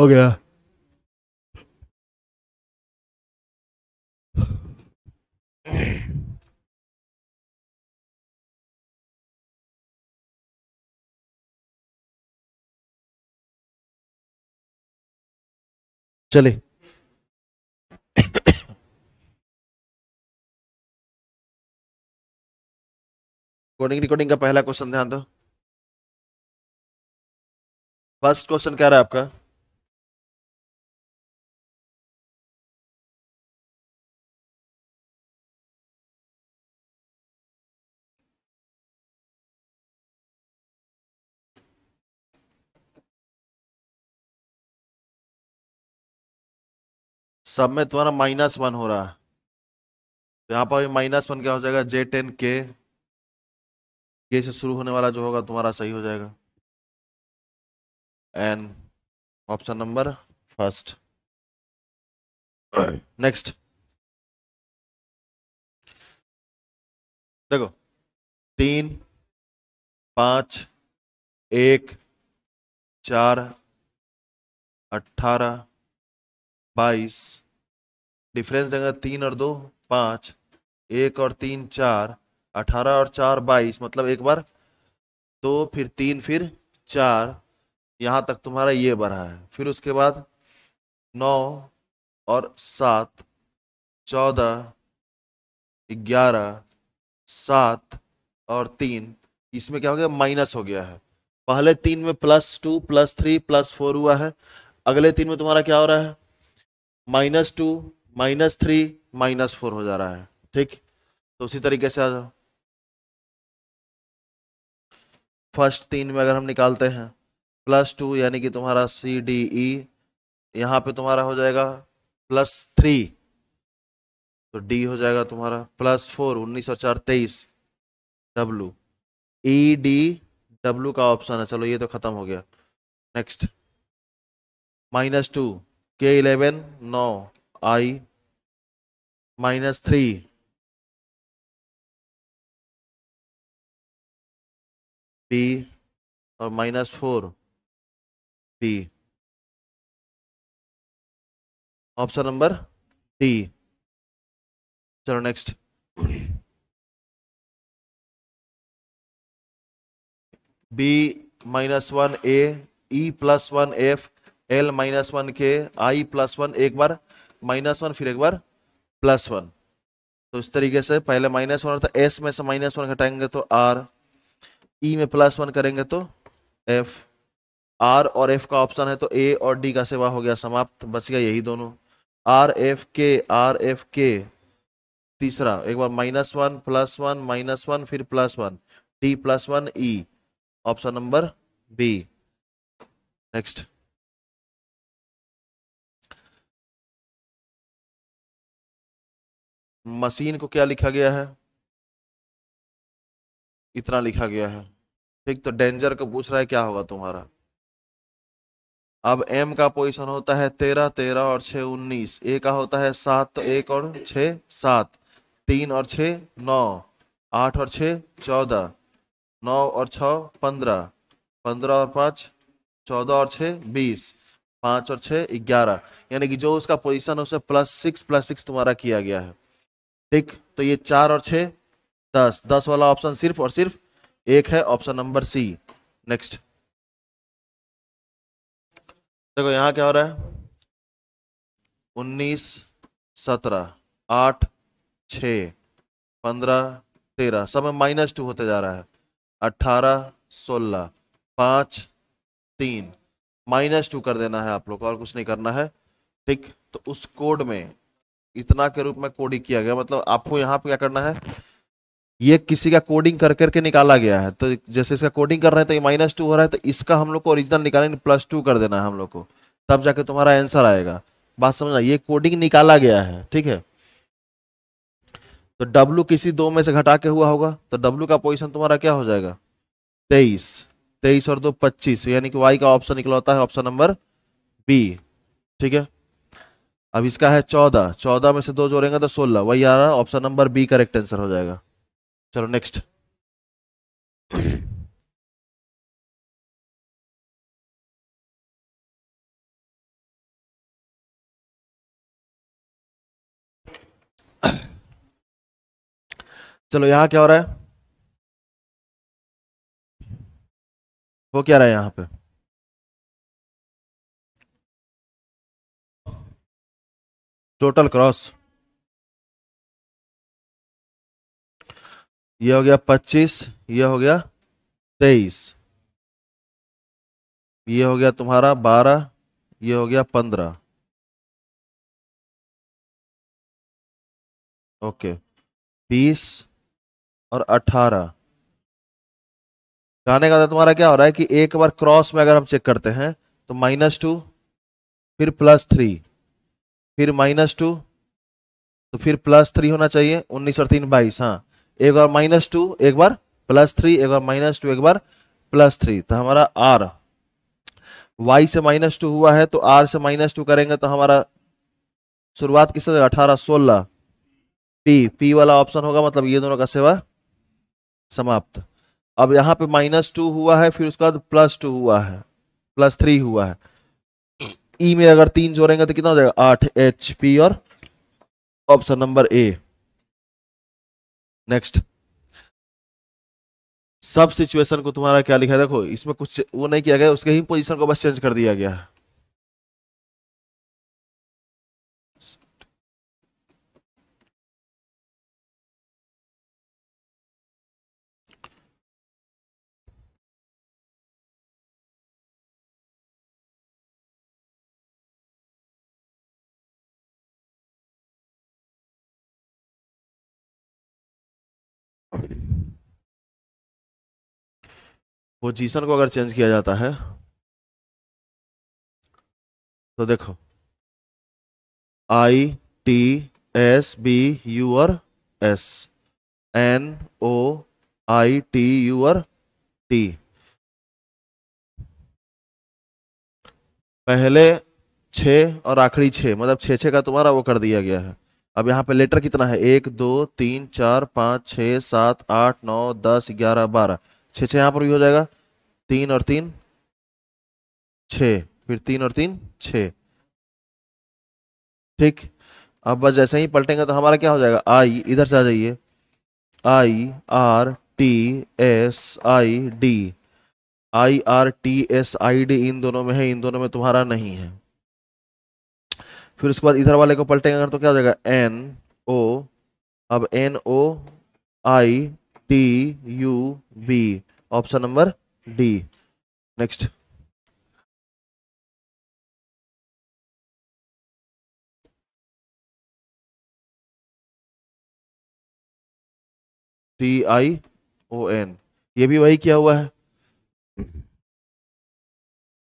हो गया चले। कोडिंग रिकॉर्डिंग का पहला क्वेश्चन ध्यान दो। फ़र्स्ट क्वेश्चन क्या रहा है आपका? सब में तुम्हारा माइनस वन हो रहा है। तो यहाँ पर माइनस वन क्या हो जाएगा? जे टेन के के से शुरू होने वाला जो होगा तुम्हारा सही हो जाएगा। And option number first next देखो, तीन, पाँच, एक, चार अट्ठारह बाईस डिफरेंस देगा तीन और दो, पाँच, एक और तीन, चार, अठारह और चार, बाईस मतलब एक बार, दो, फिर तीन, फिर चार, यहाँ तक तुम्हारा ये बढ़ा है। फिर उसके बाद नौ और सात, चौदह, ग्यारह, सात और तीन, इसमें क्या हो गया? माइनस हो गया है। पहले तीन में plus two, plus three, plus four हुआ है। अगले तीन में तुम्हारा क्या हो रहा है? Minus two minus three, minus four हो जा रहा है। ठीक? तो उसी तरीके से आ जाओ। फ़र्स्ट तीन में अगर हम निकालते हैं, प्लस टू यानी कि तुम्हारा सी डी ई, यहाँ पे तुम्हारा हो जाएगा प्लस थ्री। तो डी हो जाएगा तुम्हारा प्लस फोर, उन्नीस और चार, तेईस। डब्लू। ई डी डब्लू का ऑप्शन है। चलो, ये तो खत्म हो गया। Next. Minus two, K eleven, now. I minus three B और minus four B option number D चलो next B minus one A E plus one F L minus one K I plus one एक बार minus one फिर एक बार plus one. तो इस तरीके से पहले माइनस वन था एस में से माइनस वन घटाएँगे तो आर ई में प्लस वन करेंगे तो एफ़ आर और एफ़ का ऑप्शन है तो ए और डी का सेवा हो गया समाप्त, बच गया यही दोनों। R F K R F K तीसरा। एक बार minus one, plus one, minus one, फिर plus one. D plus one E option number B next machine को क्या लिखा गया है? इतना लिखा गया है। ठीक तो डेंजर को पूछ रहा है, क्या होगा तुम्हारा? अब एम का पोजीशन होता है तेरह तेरह और छः उन्नीस। ए का होता है सात तो एक और छः सात। तीन और छः नौ। आठ और छः चौदह। नौ और छ पंद्रह। पंद्रह और पाँच, चौदह और छः बीस। पाँच और छः ग्यारह। यानी कि जो उसका पोजीशन है, उसे प्लस सिक्स प्लस सिक्स तुम्हारा किया गया है। ठीक तो ये चार और छः दस। दस वाला ऑप्शन सिर्फ़ और सिर्फ़ एक है ऑप्शन नंबर सी नेक्स्ट देखो, यहाँ क्या हो रहा है? उन्नीस, सत्रह, आठ छ पंद्रह, तेरह। सब में माइनस टू होते जा रहा है। अट्ठारह सोलह, पाँच, तीन। माइनस टू कर देना है आप लोग को, और कुछ नहीं करना है। ठीक तो उस कोड में इतना के रूप में कोडिंग किया गया। मतलब आपको यहाँ पे क्या करना है? ये किसी का कोडिंग कर करके निकाला गया है। तो जैसे इसका कोडिंग कर रहे हैं तो ये माइनस टू हो रहा है तो इसका हम लोग को ओरिजिनल निकालेंगे प्लस टू कर देना है हम लोग को। तब जाके तुम्हारा आंसर आएगा। बात समझना, ये कोडिंग निकाला गया है, ठीक है? तो डब्लू किसी दो में से घटा के हुआ होगा तो डब्लू का पोजिशन तुम्हारा क्या हो जाएगा? तेईस। तेईस और दो पच्चीस, यानी कि वाई का ऑप्शन निकला होता है ऑप्शन नंबर बी ठीक है? अब इसका है चौदह। चौदह में से दो जोड़ेंगे तो सोलह। वही आ रहा है option number B correct answer हो जाएगा। चलो नेक्स्ट चलो यहाँ क्या हो रहा है? वो क्या रहा है यहाँ पे? टोटल क्रॉस ये हो गया पच्चीस, ये हो गया तेईस। ये हो गया तुम्हारा बारह, ये हो गया पंद्रह। ओके, बीस और अठारह। कहने का तुम्हारा क्या हो रहा है कि एक बार क्रॉस में अगर हम चेक करते हैं तो माइनस टू, फिर प्लस थ्री। फिर माइनस टू तो फिर प्लस थ्री होना चाहिए, उन्नीस और तीन बाईस हाँ। एक बार माइनस टू एक बार प्लस थ्री एक बार माइनस टू एक बार प्लस थ्री तो हमारा आर वाई से माइनस टू हुआ है तो आर से माइनस टू करेंगे तो हमारा शुरुआत किस अठारह, सोलह। पी पी वाला ऑप्शन होगा मतलब ये दोनों का सेवा समाप्त। अब यहाँ पे माइनस टू हुआ है, फिर उसके बाद प्लस टू हुआ है प्लस थ्री हुआ है। ई में अगर तीन जोड़ेंगे तो कितना हो जाएगा? आठ एच पी और ऑप्शन नंबर ए नेक्स्ट सब सिचुएशन को तुम्हारा क्या लिखा है? देखो, इसमें कुछ वो नहीं किया गया, उसके ही पोजीशन को बस चेंज कर दिया गया। है पोजीशन को अगर चेंज किया जाता है तो देखो। I T S B U और S N O I T U और टी पहले छ और आखिरी छ मतलब छ छ का तुम्हारा वो कर दिया गया है। अब यहाँ पे लेटर कितना है? एक, दो, तीन, चार, पाँच छ सात, आठ, नौ, दस, ग्यारह, बारह। छः छः यहाँ पर भी हो जाएगा। तीन और तीन, छ। फिर तीन और तीन, छ। ठीक? अब बस जैसे ही पलटेंगे तो हमारा क्या हो जाएगा? आई इधर से आ जाइए। I R T S I D I R T S I D इन दोनों में है, इन दोनों में तुम्हारा नहीं है। फिर उसके बाद इधर वाले को पलटेंगे तो क्या हो जाएगा? एन ओ अब N O I T U B option number D next T I O N ये भी वही किया हुआ है।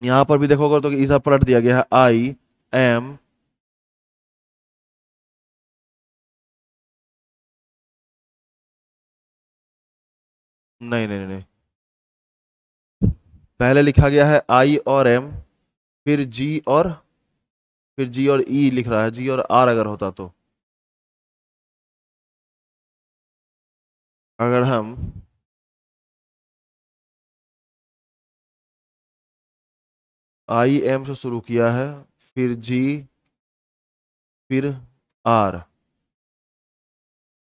यहाँ पर भी देखोगे तो इधर पलट दिया गया है। आई एम नहीं नहीं नहीं पहले लिखा गया है आई और एम फिर जी और, फिर जी और ई लिख रहा है। जी और आर अगर होता तो। अगर हम आई एम से शुरू किया है, फिर जी फिर आर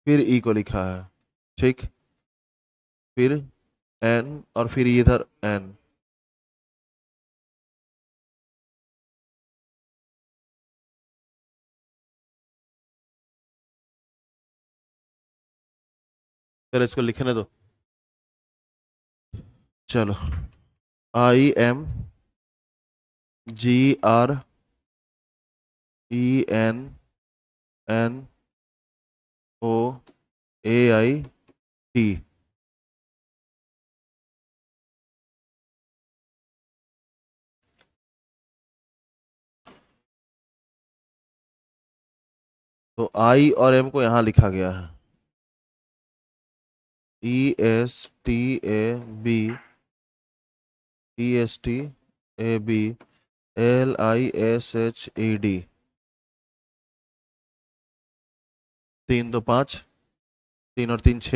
फिर ई को लिखा है। ठीक? फिर एन और फिर इधर एन चलो इसको लिखने दो। चलो। I M G R E N N O A I T तो आई और एम को यहाँ लिखा गया है। E S T A B E S T A B L I S H E D तीन दो पाँच, तीन और तीन छ।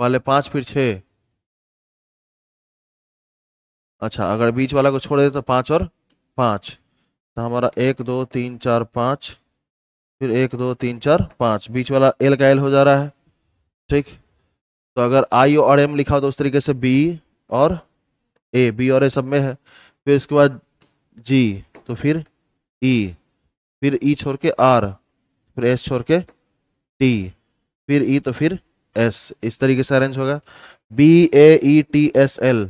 वाले पाँच फिर छ। अच्छा अगर बीच वाला को छोड़ दे तो पाँच और पाँच। तो हमारा एक, दो, तीन, चार, पाँच। फिर एक दो तीन चार पाँच। बीच वाला एल का एल हो जा रहा है। ठीक? तो अगर आई और एम लिखा हो तो उस तरीके से बी और ए बी और ए सब में है। फिर इसके बाद जी तो फिर ई e, फिर ई e छोड़ के आर फिर एस छोड़ के टी फिर ई e तो फिर एस इस तरीके से अरेंज होगा। B A E T S L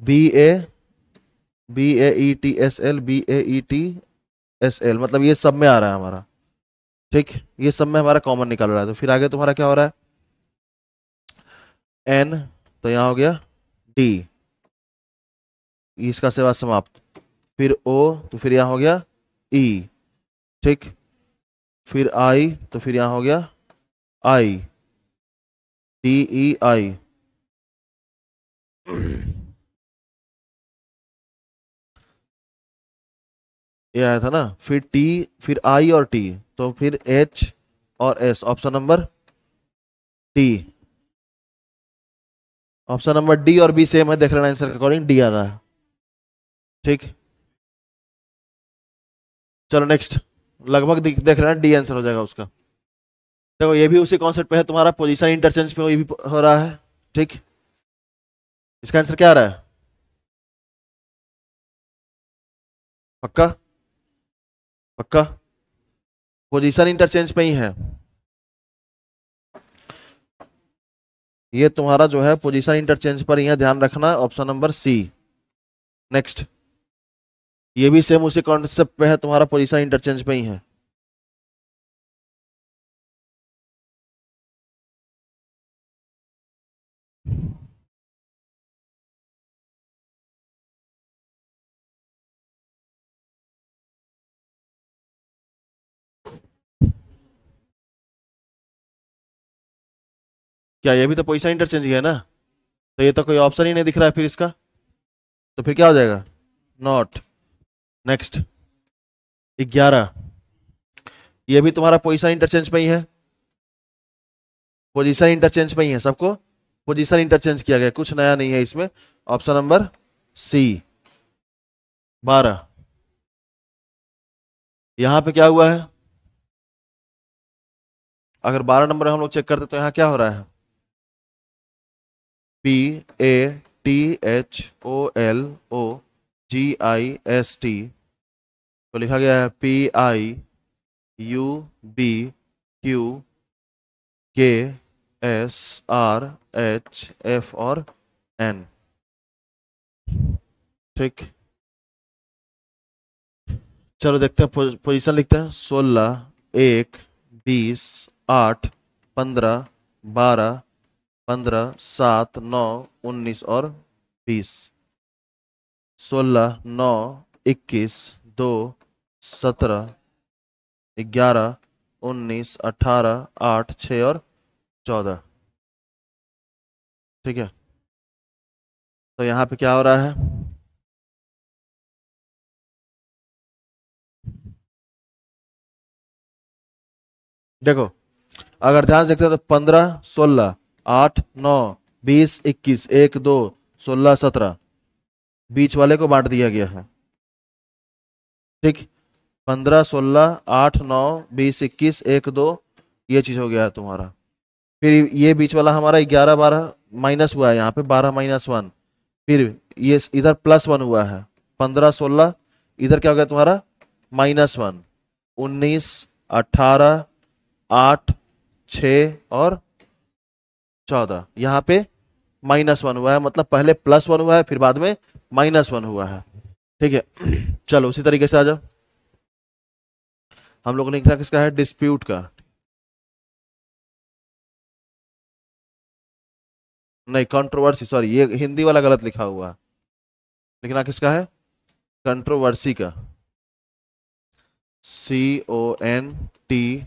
B A B A E T S L B A E T S L मतलब ये सब में आ रहा है हमारा। ठीक? ये सब में हमारा कॉमन निकल रहा है। तो फिर आगे तुम्हारा क्या हो रहा है? एन तो यहाँ हो गया डी इसका सेवा समाप्त। फिर ओ तो फिर यहाँ हो गया ई e, ठीक? फिर आई तो फिर यहाँ हो गया आई डी ई आई ये आया था ना, फिर टी फिर आई और टी तो फिर एच और S option number D option number D और बी सेम है, देख लेना आंसर अकॉर्डिंग डी आ रहा है। ठीक? चलो नेक्स्ट लगभग देख हैं डी आंसर हो जाएगा उसका। देखो, ये भी उसी कॉन्सेप्ट पे है, तुम्हारा पोजीशन इंटरचेंज पे हो ये भी हो रहा है। ठीक? इसका आंसर क्या आ रहा है? पक्का? पक्का? पोजीशन इंटरचेंज पे ही है। ये तुम्हारा जो है पोजीशन इंटरचेंज पर ही है, ध्यान रखना ऑप्शन नंबर सी नेक्स्ट ये भी सेम उसी कॉन्सेप्ट पे है, तुम्हारा पोजीशन इंटरचेंज पे ही है। क्या ये भी तो पोजीशन इंटरचेंज ही ना? तो ये तो कोई ऑप्शन ही नहीं दिख रहा है फिर इसका। तो फिर क्या हो जाएगा? नॉट नेक्स्ट ग्यारह। ये भी तुम्हारा पोजीशन इंटरचेंज पे ही है। पोजीशन इंटरचेंज पे ही है सबको। पोजीशन इंटरचेंज किया गया। कुछ नया नहीं है इसमें। ऑप्शन नंबर सी बारह। यहाँ पे क्या हुआ है? अगर बारह नंबर हम लोग चेक करते तो यहाँ क्या हो रहा है? P A T H O L O G I S T तो लिखा गया है P I U B Q K S R H F और एन ठीक। चलो देखते हैं पोजीशन लिखते हैं। सोलह, एक, बीस, आठ, पंद्रह, बारह पंद्रह, सात, नौ, उन्नीस और बीस। सोलह, नौ, इक्कीस, दो, सत्रह, ग्यारह, उन्नीस, अठारह, आठ छ और चौदह। ठीक है? तो यहाँ पे क्या हो रहा है? देखो, अगर ध्यान से देखते हैं तो पंद्रह, सोलह आठ, नौ, बीस, इक्कीस, एक, दो, सोलह, सत्रह। बीच वाले को बांट दिया गया है। ठीक, पंद्रह, सोलह, आठ, नौ, बीस, इक्कीस, एक, दो, ये चीज़ हो गया है तुम्हारा। फिर ये बीच वाला हमारा ग्यारह, बारह माइनस हुआ है, यहाँ पे बारह माइनस वन। फिर ये इधर प्लस वन हुआ है, पंद्रह, सोलह, इधर क्या हो गया तुम्हारा? Minus one. उन्नीस, अठारह, आठ छ और चौदह। यहाँ पे माइनस वन हुआ है मतलब पहले प्लस वन हुआ है, फिर बाद में माइनस वन हुआ है। ठीक है, चलो उसी तरीके से आ जाओ। हम लोग ने लिखा किसका है? डिस्प्यूट का। नहीं कंट्रोवर्सी सॉरी ये हिंदी वाला गलत लिखा हुआ लिखना किसका है? कंट्रोवर्सी का। C O N T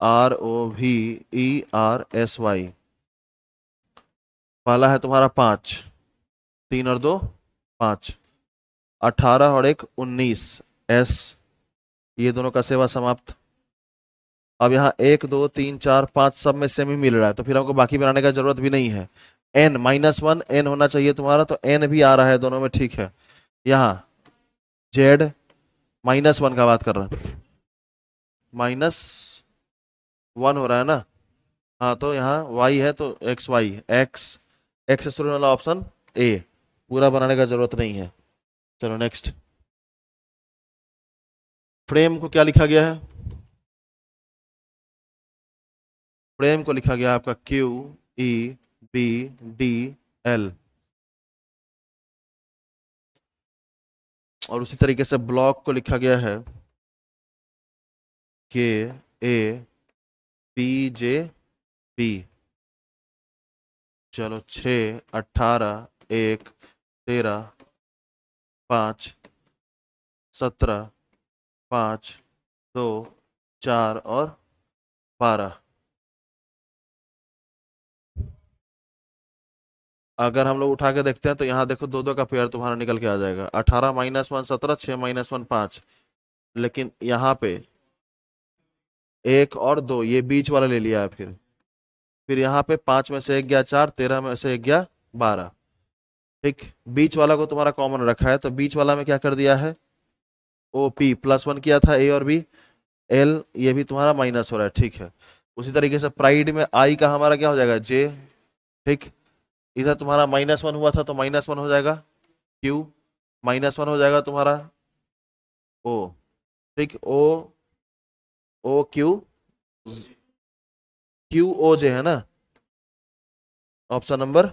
R O V E R S Y पहला है तुम्हारा पाँच। तीन और दो, पाँच। अठारह और एक, उन्नीस। एस, ये दोनों का सेवा समाप्त। अब यहाँ एक, दो, तीन, चार, पाँच सब में सेम ही मिल रहा है तो फिर हमको बाकी बनाने का ज़रूरत भी नहीं है। एन माइनस वन एन होना चाहिए तुम्हारा तो एन भी आ रहा है दोनों में, ठीक है। यहाँ जेड माइनस वन का बात कर रहा है। माइनस वन हो रहा है ना? हाँ तो यहाँ वाई है तो एक्स वाई एक्स एक्स से शुरू वाला ऑप्शन ए पूरा बनाने का ज़रूरत नहीं है। चलो नेक्स्ट फ्रेम को क्या लिखा गया है? फ्रेम को लिखा गया आपका Q E B D L और उसी तरीके से ब्लॉक को लिखा गया है के ए पी जे बी चलो छ, अठारह, एक, तेरह, पाँच, सत्रह, पाँच, दो, चार और बारह। अगर हम लोग उठा के देखते हैं तो यहाँ देखो दो दो का पेयर तुम्हारा निकल के आ जाएगा। अठारह माइनस वन सत्रह, छः माइनस वन पाँच। लेकिन यहाँ पे एक और दो, ये बीच वाला ले लिया है फिर। फिर यहाँ पे पाँच में से एक गया चार, तेरह में से एक गया बारह। ठीक, बीच वाला को तुम्हारा कॉमन रखा है तो बीच वाला में क्या कर दिया है? ओ पी प्लस वन किया था ए और बी एल ये भी तुम्हारा माइनस हो रहा है, ठीक है। उसी तरीके से प्राइड में आई का हमारा क्या हो जाएगा? जे ठीक, इधर तुम्हारा माइनस वन हुआ था तो माइनस वन हो जाएगा। क्यू माइनस वन हो जाएगा तुम्हारा। ओ ठीक ओ O Q Q O J है ना option number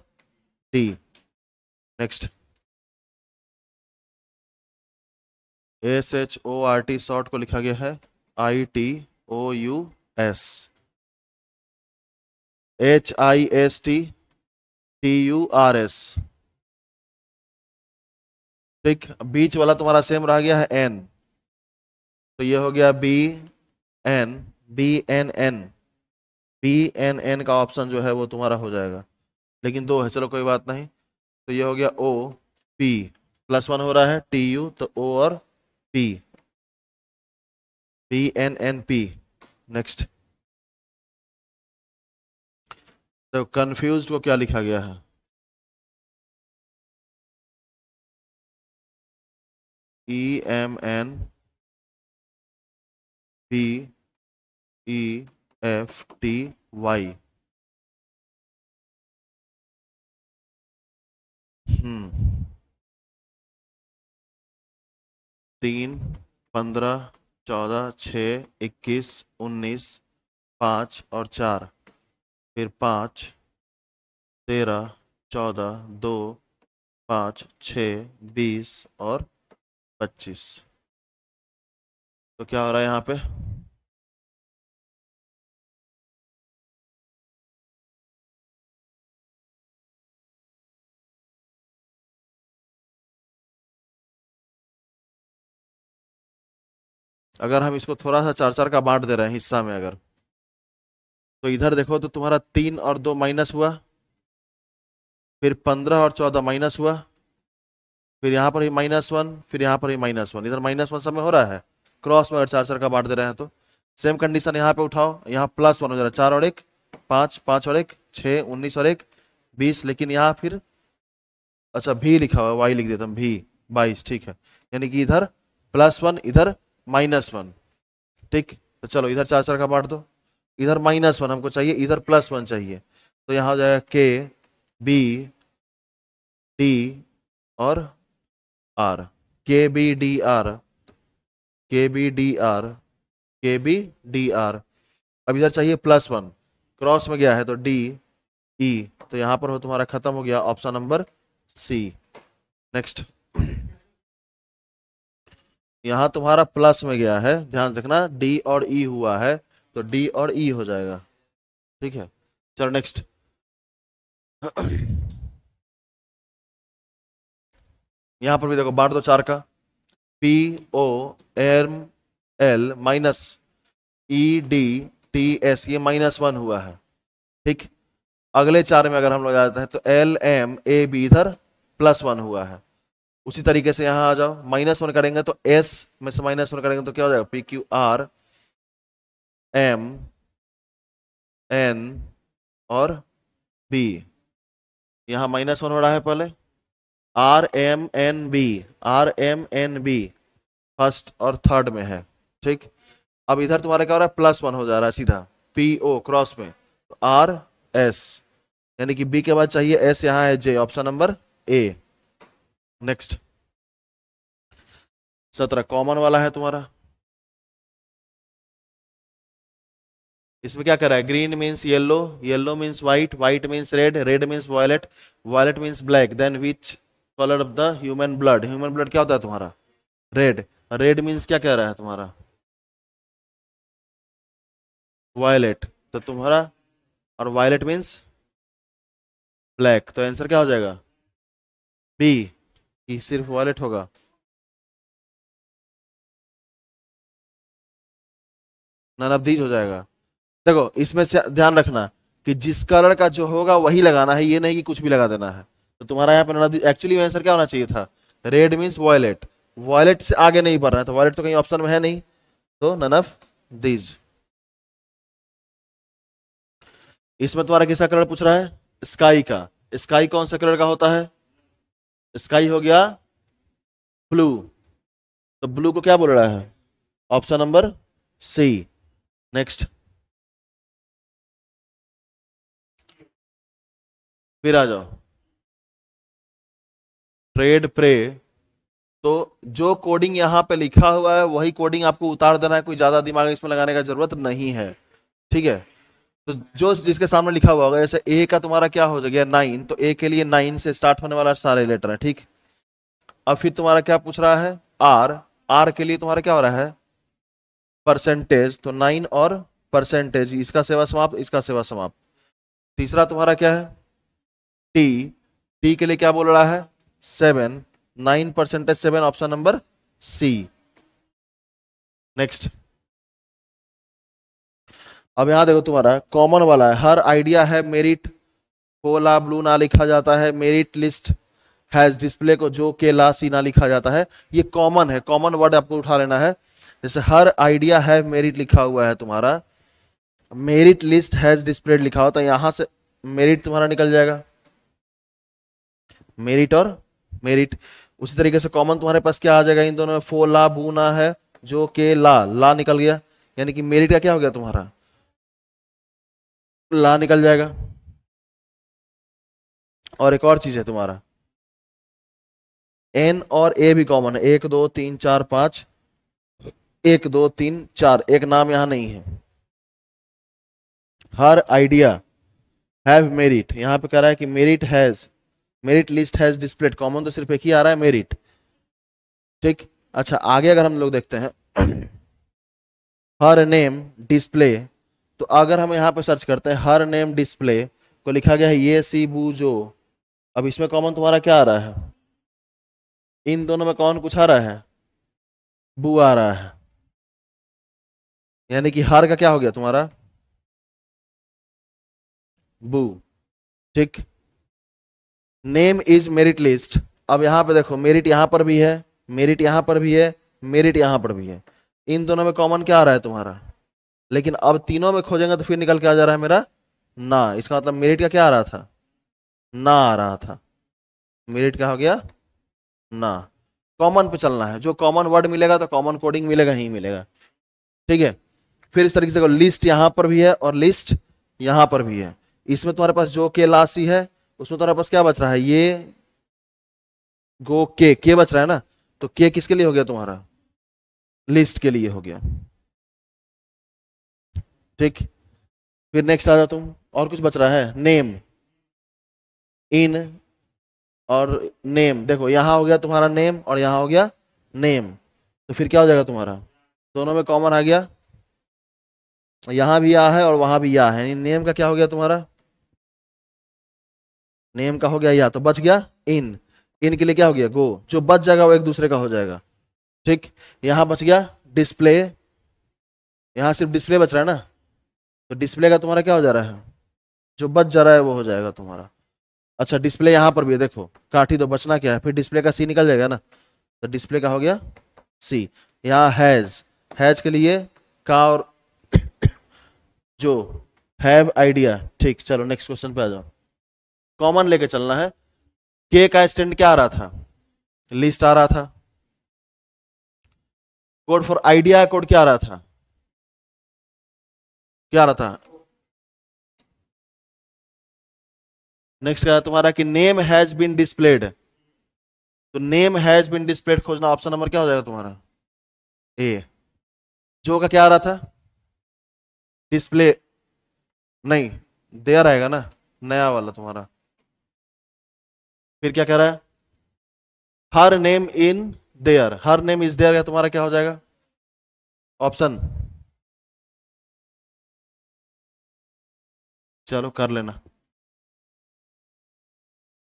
D next S H O R T short को लिखा गया है I T O U S H I S T T U R S ठीक बीच वाला तुम्हारा सेम रह गया है एन तो ये हो गया B N B N N B N N का ऑप्शन जो है वो तुम्हारा हो जाएगा। लेकिन दो है, चलो कोई बात नहीं। तो ये हो गया ओ पी प्लस वन हो रहा है टी यू तो ओ और P B N N P next तो कंफ्यूज को क्या लिखा गया है? E M N P E F T Y हम्म तीन, पंद्रह, चौदह छ इक्कीस, उन्नीस, पाँच और चार। फिर पाँच, तेरह, चौदह, दो, पाँच छ बीस और पच्चीस। तो क्या हो रहा है यहाँ पे? अगर हम इसको थोड़ा सा चार चार का बांट दे रहे हैं हिस्सा में अगर। तो इधर देखो तो तुम्हारा तीन और दो माइनस हुआ। फिर पंद्रह और चौदह माइनस हुआ। फिर यहाँ पर ही माइनस वन, फिर यहाँ पर ही माइनस वन। इधर माइनस वन समय हो रहा है। क्रॉस में अगर चार चार का बांट दे रहे हैं तो। सेम कंडीशन यहाँ पे उठाओ। यहाँ प्लस वन हो जा रहा है। चार और एक, पाँच पाँच और एक, छः, उन्नीस और एक, बीस। लेकिन यहाँ फिर अच्छा भी लिखा हुआ वाई लिख देता हूँ। भी, बाईस, ठीक है। यानी कि इधर प्लस वन, इधर माइनस वन ठीक? तो चलो इधर चार चार का बांट दो। इधर माइनस वन हमको चाहिए इधर प्लस वन चाहिए। तो यहाँ हो जाएगा के बी डी और R K B D R K B D R K B D R अब इधर चाहिए प्लस वन क्रॉस में गया है तो डी ई e, तो यहाँ पर हो तुम्हारा खत्म हो गया ऑप्शन नंबर सी नेक्स्ट यहाँ तुम्हारा प्लस में गया है, ध्यान रखना डी और ई e हुआ है तो डी और ई e हो जाएगा। ठीक है? चलो नेक्स्ट यहाँ पर भी देखो बांट दो चार का। P O M L minus E D T S ये माइनस वन हुआ है। ठीक? अगले चार में अगर हम लोग आ जाते हैं तो एल एम ए बी इधर प्लस वन हुआ है। उसी तरीके से यहाँ आ जाओ। माइनस वन करेंगे तो एस में से माइनस वन करेंगे तो क्या हो जाएगा? P Q R M N और बी यहाँ माइनस वन हो रहा है पहले। R M N B R M N B first और थर्ड में है। ठीक? अब इधर तुम्हारा क्या हो रहा है? प्लस वन हो जा रहा है सीधा। पी ओ क्रॉस में। आर एस यानी कि बी के बाद चाहिए एस यहाँ है J option number A next सत्रह कॉमन वाला है तुम्हारा। इसमें क्या कर रहा है? Green means yellow yellow means white white means red red means violet violet means black then which colour of the human blood human blood क्या होता है तुम्हारा? रेड रेड मीन्स क्या कह रहा है तुम्हारा? वायलेट तो तुम्हारा और वायलेट मीन्स ब्लैक तो आंसर क्या हो जाएगा? बी सिर्फ़ वॉलेट होगा। नन हो जाएगा। देखो, इसमें से ध्यान रखना कि जिस कलर का जो होगा, वही लगाना है, ये नहीं कि कुछ भी लगा देना है। तो तुम्हारा यहाँ पे एक्चुअली आंसर क्या होना चाहिए था? रेड मीन्स वॉयलेट वॉयलेट से आगे नहीं बढ़ रहा है तो वॉयलेट तो कहीं ऑप्शन में है नहीं। तो नन दीज इसमें तुम्हारा किसका कलर पूछ रहा है? स्काई का। स्काई कौन सा कलर का होता है? स्काई हो गया ब्लू तो ब्लू को क्या बोल रहा है? ऑप्शन नंबर सी नेक्स्ट फिर आ जाओ। ट्रेड प्रे तो जो कोडिंग यहाँ पे लिखा हुआ है, वही कोडिंग आपको उतार देना है, कोई ज़्यादा दिमाग इसमें लगाने का ज़रूरत नहीं है। ठीक है? तो जो जिसके सामने लिखा हुआ होगा, जैसे ए का तुम्हारा क्या हो जाएगा नाइन तो ए के लिए नाइन से स्टार्ट होने वाला सारे लेटर है, ठीक? अब फिर तुम्हारा क्या पूछ रहा है? आर आर के लिए तुम्हारा क्या हो रहा है? परसेंटेज तो नाइन और परसेंटेज इसका सेवा समाप्त, इसका सेवा समाप्त। तीसरा तुम्हारा क्या है? टी टी के लिए क्या बोल रहा है? Seven nine percentage seven option number C next अब यहाँ देखो तुम्हारा कॉमन वाला है। हर आइडिया है मेरिट कोला ब्लू ना लिखा जाता है। मेरिट लिस्ट हैज़ डिस्प्ले को जो के ला, सी ना लिखा जाता है। ये कॉमन है। कॉमन वर्ड आपको उठा लेना है। जैसे हर आइडिया है मेरिट लिखा हुआ है तुम्हारा। मेरिट लिस्ट हैज़ डिस्प्लेड लिखा होता है यहाँ से मेरिट तुम्हारा निकल जाएगा। मेरिट और मेरिट उसी तरीके से कॉमन तुम्हारे पास क्या आ जाएगा? इन दोनों में फो ला बू ना है, जो के ला ला निकल गया। यानी कि मेरिट का क्या हो गया तुम्हारा? ला निकल जाएगा। और एक और चीज़ है तुम्हारा। एन और ए भी कॉमन है। एक, दो, तीन, चार, पाँच। एक, दो, तीन, चार। एक नाम यहाँ नहीं है। हर आइडिया हैव मेरिट यहाँ पे कह रहा है कि merit has merit list has displayed common तो सिर्फ़ एक ही आ रहा है मेरिट ठीक? अच्छा आगे अगर हम लोग देखते हैं। हर नेम डिस्प्ले तो अगर हम यहाँ पे सर्च करते हैं, हर नेम डिस्प्ले को लिखा गया है, ये सी बू जो। अब इसमें कॉमन तुम्हारा क्या आ रहा है? इन दोनों में कौन कुछ आ रहा है? बू आ रहा है। यानी कि हर का क्या हो गया तुम्हारा? बू। ठीक। नेम इज़ मेरिट लिस्ट अब यहाँ पे देखो मेरिट यहाँ पर भी है मेरिट यहाँ पर भी है मेरिट यहाँ पर भी है। इन दोनों में कॉमन क्या आ रहा है तुम्हारा? लेकिन अब तीनों में खोजेंगे तो फिर निकल के आ जा रहा है मेरा। ना, इसका मतलब मेरिट का क्या आ रहा था? ना आ रहा था। मेरिट क्या हो गया? ना। कॉमन पे चलना है। जो कॉमन वर्ड मिलेगा तो कॉमन कोडिंग मिलेगा, ही मिलेगा। ठीक है? फिर इस तरीके से लिस्ट यहाँ पर भी है और लिस्ट यहाँ पर भी है। इसमें तुम्हारे पास जो के लासी है, उसमें तुम्हारे पास क्या बच रहा है? ये गो के। के बच रहा है ना? तो के किसके लिए हो गया तुम्हारा? लिस्ट के लिए हो गया। ठीक? फिर नेक्स्ट आ जाओ तुम और कुछ बच रहा है? नेम इन और नेम देखो, यहाँ हो गया तुम्हारा नेम और यहाँ हो गया नेम तो फिर क्या हो जाएगा तुम्हारा? दोनों में कॉमन आ गया। यहाँ भी आ है और वहाँ भी या है। नेम का क्या हो गया तुम्हारा? नेम का हो गया या। तो बच गया इन इन के लिए क्या हो गया? गो जो बच जाएगा वो एक दूसरे का हो जाएगा। ठीक? यहाँ बच गया डिस्प्ले यहाँ सिर्फ़ डिस्प्ले बच रहा है ना? तो डिस्प्ले का तुम्हारा क्या हो जा रहा है? जो बच जा रहा है वो हो जाएगा तुम्हारा। अच्छा डिस्प्ले यहाँ पर भी है, देखो, काठी तो बचना क्या है? फिर डिस्प्ले का सी निकल जाएगा ना? तो डिस्प्ले का हो गया सी यहाँ हैज़ हैज़ के लिए का और जो हैव आइडिया ठीक, चलो नेक्स्ट क्वेश्चन पे आ जाओ। कॉमन लेके चलना है। के का स्टैंड क्या आ रहा था? लिस्ट आ रहा था। कोड फॉर आइडिया कोड क्या आ रहा था? रहा था। नेक्स्ट क्या तुम्हारा कि नेम हैज़ बीन डिस्प्लेड तो नेम हैज़ बीन डिस्प्लेड खोजना ऑप्शन नंबर क्या हो जाएगा तुम्हारा? ए जो का क्या आ रहा था? डिस्प्ले नहीं देयर आएगा ना, नया वाला तुम्हारा। फिर क्या कह रहा है? Her name in there her name is there तुम्हारा क्या हो जाएगा? ऑप्शन चलो कर लेना।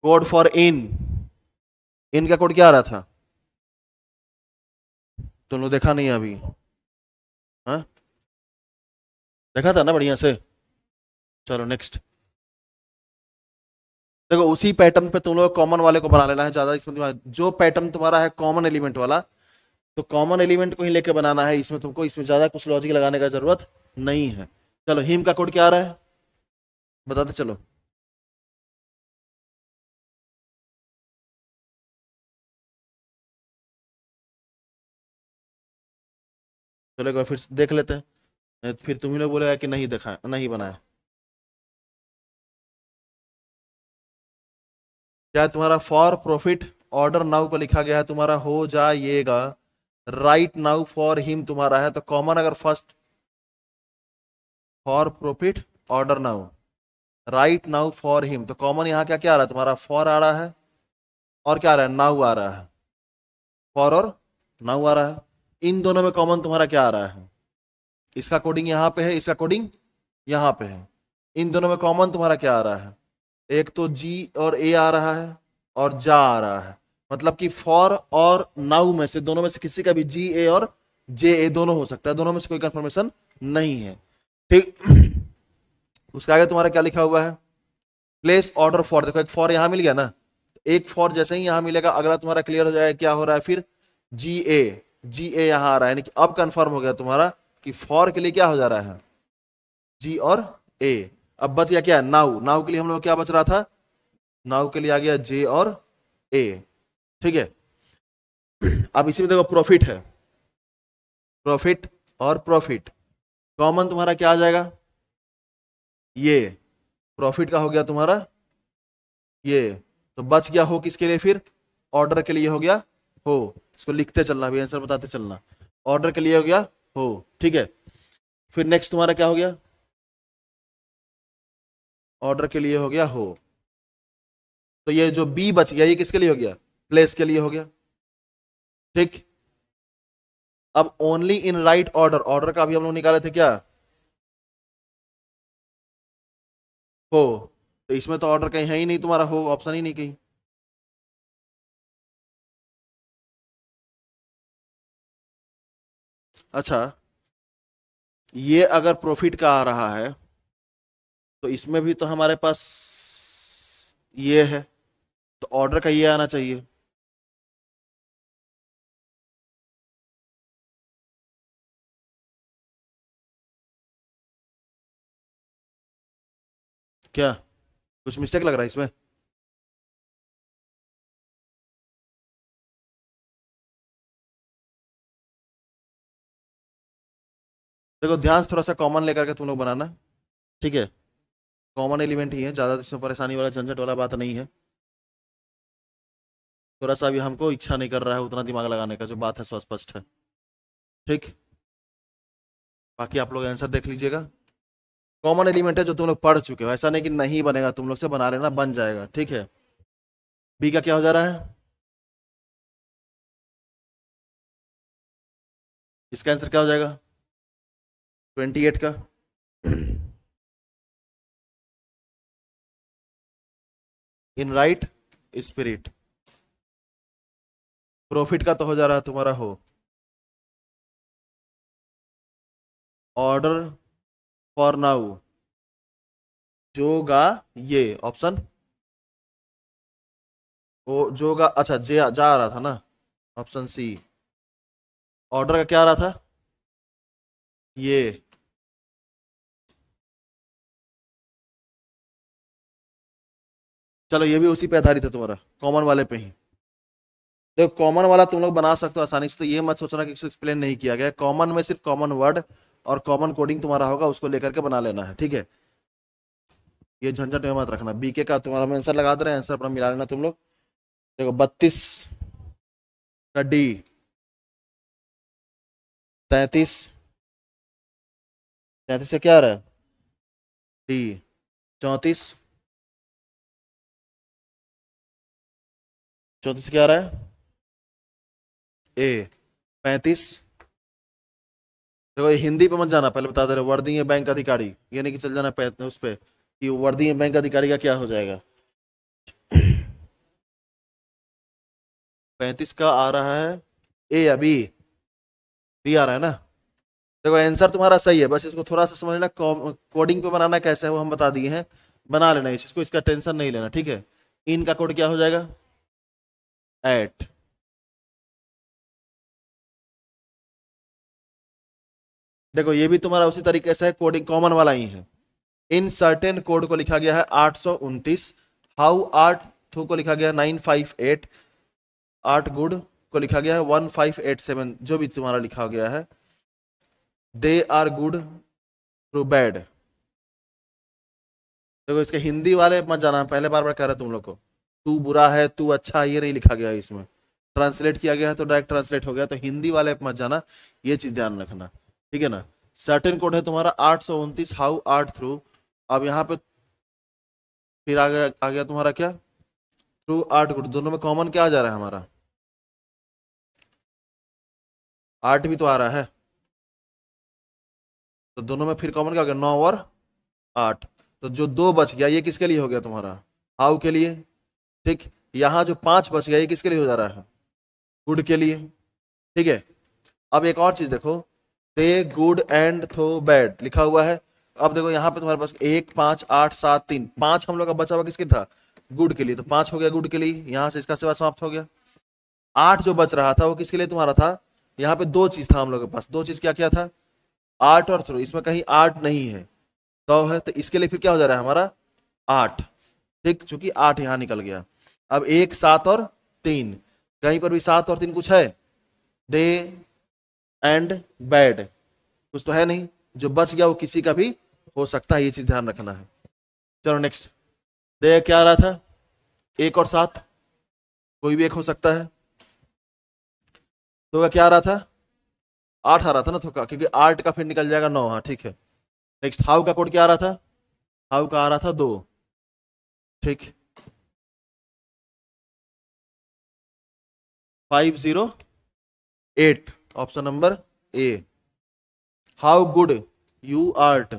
Code for in. इन का कोड क्या आ रहा था? तुम लोग देखा नहीं अभी। हाँ? देखा था ना बढ़िया से? चलो नेक्स्ट देखो, उसी पैटर्न पे तुम लोग कॉमन वाले को बना लेना है, ज़्यादा इसमें जो पैटर्न तुम्हारा है कॉमन एलिमेंट वाला तो कॉमन एलिमेंट को ही लेके बनाना है। इसमें तुमको इसमें ज़्यादा कुछ लॉजिक लगाने का ज़रूरत नहीं है। चलो हिम का कोड क्या आ रहा है? बताते चलो। चलो एक बार फिर देख लेते हैं। फिर तुम्ही लोग बोलेगा कि नहीं देखा, नहीं बनाया। क्या तुम्हारा फॉर प्रॉफिट ऑर्डर नाउ को लिखा गया है? तुम्हारा हो जाएगा। राइट नाउ फॉर हिम तुम्हारा है। तो कॉमन अगर first for profit order now right now for him तो कॉमन यहाँ क्या क्या आ रहा है? तुम्हारा फॉर आ रहा है और क्या आ रहा है? नाउ आ रहा है। फॉर और नाउ आ रहा है। इन दोनों में कॉमन तुम्हारा क्या आ रहा है? इसका कोडिंग यहाँ पे है, इसका कोडिंग यहाँ पे है। इन दोनों में कॉमन तुम्हारा क्या आ रहा है? एक तो जी और ए आ रहा है और जा आ रहा है। मतलब कि फॉर और नाउ में से, दोनों में से किसी का भी जी ए और जे ए दोनों हो सकता है। दोनों में से कोई कंफर्मेशन नहीं है। ठीक। उसके आगे तुम्हारा क्या लिखा हुआ है? प्लेस ऑर्डर फॉर देखो, एक फॉर यहाँ मिल गया ना? एक फॉर जैसे ही यहाँ मिलेगा, अगला तुम्हारा क्लियर हो जाएगा क्या हो रहा है फिर? जी ए जी ए यहाँ आ रहा है, यानी कि अब कंफर्म हो गया तुम्हारा कि फॉर के लिए क्या हो जा रहा है? जी और ए अब बच गया क्या? है नाउ नाउ के लिए हम लोग क्या बच रहा था? नाउ के लिए आ गया जे और ए ठीक है? अब इसी में देखो प्रॉफिट है। प्रॉफिट और प्रॉफिट कॉमन तुम्हारा क्या आ जाएगा? ये प्रॉफिट का हो गया तुम्हारा, ये तो बच गया हो किसके लिए फिर? ऑर्डर के लिए हो गया, हो। इसको लिखते चलना, अभी आंसर बताते चलना। ऑर्डर के लिए हो गया, हो। ठीक है। फिर नेक्स्ट तुम्हारा क्या हो गया? ऑर्डर के लिए हो गया, हो। तो ये जो बी बच गया, ये किसके लिए हो गया? प्लेस के लिए हो गया। ठीक। अब only in right order order का अभी हम लोग निकाले थे क्या? हो तो इसमें तो ऑर्डर कहीं है ही नहीं तुम्हारा, हो ऑप्शन ही नहीं कहीं। अच्छा ये अगर प्रॉफिट का आ रहा है तो इसमें भी तो हमारे पास ये है तो ऑर्डर का ये आना चाहिए। क्या? कुछ मिस्टेक लग रहा है इसमें? देखो, ध्यान थोड़ा सा कॉमन लेकर के तुम लोग बनाना, ठीक है? कॉमन एलिमेंट ही है, ज़्यादा इसमें परेशानी वाला, झंझट वाला बात नहीं है। थोड़ा सा अभी हमको इच्छा नहीं कर रहा है उतना दिमाग लगाने का, जो बात है स्पष्ट है। ठीक? बाकी आप लोग आंसर देख लीजिएगा। कॉमन एलिमेंट है जो तुम लोग पढ़ चुके हो। ऐसा नहीं कि नहीं बनेगा, तुम लोग से बना लेना, बन जाएगा, ठीक है? बी का क्या हो जा रहा है? इसका आंसर क्या हो जाएगा? ट्वेंटी एट का। इन राइट स्पिरिट प्रॉफिट का तो हो जा रहा है तुम्हारा हो। Order for now. जोगा ये, ऑप्शन? वो जोगा अच्छा जे, जा रहा था ना? Option C. ऑर्डर का क्या आ रहा था? ये। चलो, ये भी उसी पे आधारित है तुम्हारा, कॉमन वाले पे ही। देखो, कॉमन वाला तुम लोग बना सकते हो आसानी से तो ये मत सोचना कि एक्सप्लेन नहीं किया गया। कॉमन में सिर्फ़ कॉमन वर्ड और कॉमन कोडिंग तुम्हारा होगा, उसको लेकर के बना लेना है, ठीक है? ये झंझट में मत रखना। बीके का तुम्हारा हम आंसर लगा दे रहे हैं आंसर अपना मिला लेना तुम लोग। देखो, बत्तीस का डी तैतीस तैतीस से क्या आ रहा है? डी चौतीस चौतीस क्या आ रहा है? ए पैंतीस देखो, ये हिंदी पे मत जाना, पहले बता दे रहे वर्दी बैंक अधिकारी, ये नहीं कि चल जाना उस पर कि वर्दी बैंक अधिकारी का क्या हो जाएगा। पैंतीस का आ रहा है। ए, अभी बी बी आ रहा है ना? देखो आंसर तुम्हारा सही है, बस इसको थोड़ा सा समझ लेना कोडिंग पे बनाना कैसे है, वो हम बता दिए हैं। बना लेना इसको इसका टेंशन नहीं लेना, ठीक है? इनका कोड क्या हो जाएगा? एट देखो, ये भी तुम्हारा उसी तरीके से है कोडिंग कॉमन वाला ही है। इन सर्टेन कोड को लिखा गया है आठ सौ उनतीस हाउ आठ थू को लिखा गया nine five eight art good को लिखा गया है वन फाइव एट सेवन, जो भी तुम्हारा लिखा गया है। They are good through bad देखो, इसके हिंदी वाले मत जाना, पहले बार बार कह रहे तुम लोग को। तू बुरा है, तू अच्छा है, ये नहीं लिखा गया इसमें। ट्रांसलेट किया गया है तो डायरेक्ट ट्रांसलेट हो गया तो हिंदी वाले मत जाना, ये चीज़ ध्यान रखना। ठीक है ना? सर्टेन कोड है तुम्हारा आठ सौ उनतीस हाउ आठ थ्रू अब यहाँ पे फिर आ गया आ गया तुम्हारा क्या? थ्रू आठ कोड दोनों में कॉमन क्या आ जा रहा है हमारा? आठ भी तो आ रहा है। तो दोनों में फिर कॉमन क्या गया? नौ और आठ तो जो दो बच गया, ये किसके लिए हो गया तुम्हारा? हाउ के लिए? ठीक, यहाँ जो पाँच बच गया, ये किसके लिए हो जा रहा है? गुड के लिए। ठीक है? अब एक और चीज़ देखो। They good and though bad लिखा हुआ है। अब देखो यहाँ पे तुम्हारे पास एक, पाँच, आठ, सात, तीन। पाँच हम लोग का बचा हुआ किसके था? गुड के लिए। तो पाँच हो गया गुड के लिए। यहाँ से इसका सेवा समाप्त हो गया। आठ जो बच रहा था वो किसके लिए तुम्हारा था? यहाँ पे दो चीज़ था हम लोग के पास। दो चीज़ क्या क्या था? आठ और थ्रो इसमें कहीं आठ नहीं है। तो है तो इसके लिए फिर क्या हो जा रहा है हमारा? आठ। ठीक, चूँकि आठ यहाँ निकल गया। अब एक, सात और तीन। कहीं पर भी सात और तीन कुछ है? दे एंड बैड कुछ तो है नहीं, जो बच गया वो किसी का भी हो सकता है, ये चीज़ ध्यान रखना है। चलो नेक्स्ट दे क्या आ रहा था? एक और सात कोई भी एक हो सकता है। तो क्या आ रहा था? आठ आ रहा था ना थोका क्योंकि आठ का फिर निकल जाएगा नौ हाँ ठीक है। नेक्स्ट हाउ का कोड क्या आ रहा था? हाउ का आ रहा था? दो। ठीक। Five zero eight option number A how good you art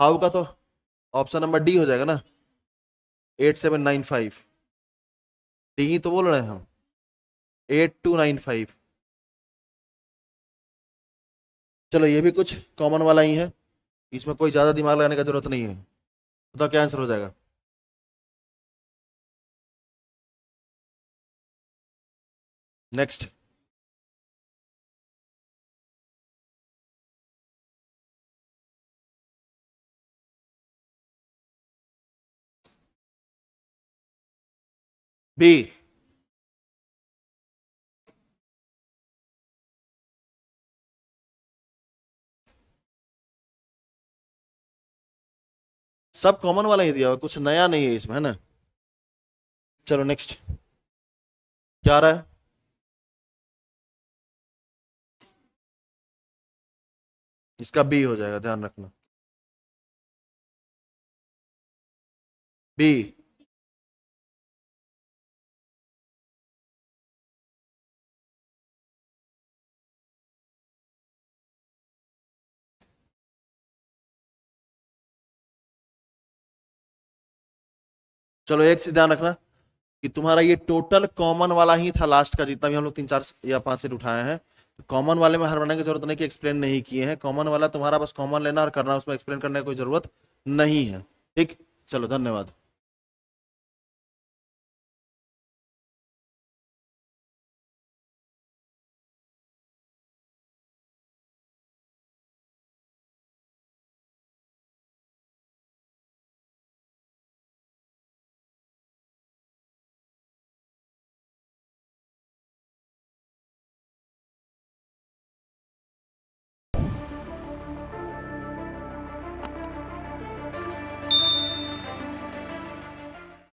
how का तो ऑप्शन नंबर डी हो जाएगा ना? Eight seven nine five D ही तो बोल रहे हैं हम। एट टू नाइन फाइव चलो ये भी कुछ कॉमन वाला ही है। इसमें कोई ज़्यादा दिमाग लगाने का ज़रूरत नहीं है। तो क्या आंसर हो जाएगा? नेक्स्ट बी सब कॉमन वाला ही दिया हुआ, कुछ नया नहीं है इसमें, है ना? चलो नेक्स्ट क्या रहा है? इसका बी हो जाएगा, ध्यान रखना। बी चलो एक चीज़ ध्यान रखना कि तुम्हारा ये टोटल कॉमन वाला ही था लास्ट का जितना भी हम लोग तीन, चार या पाँच सेट उठाए हैं। तो कॉमन वाले में हर बनाने की ज़रूरत नहीं कि एक्सप्लेन नहीं किए हैं। कॉमन वाला तुम्हारा बस कॉमन लेना और करना, उसमें एक्सप्लेन करने की कोई ज़रूरत नहीं है। ठीक? चलो, धन्यवाद।